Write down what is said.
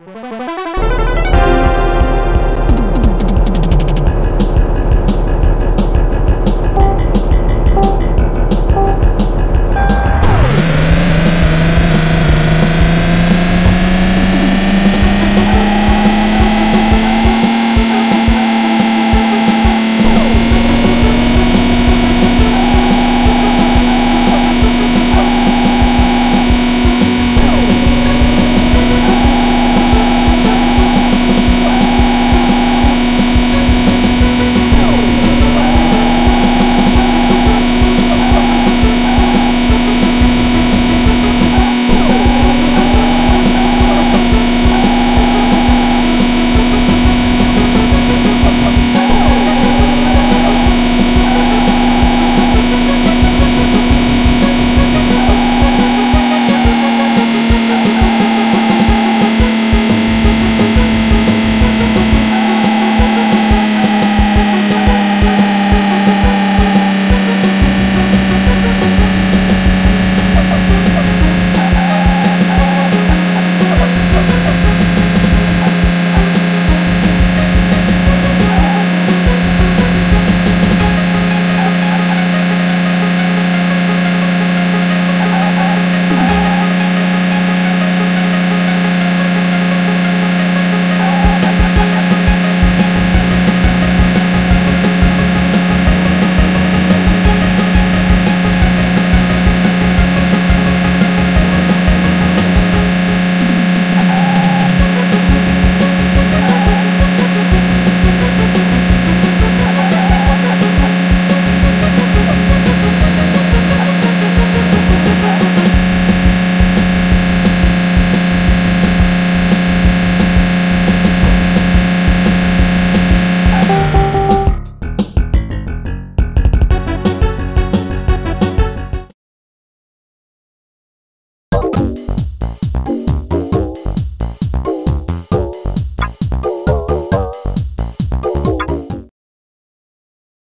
you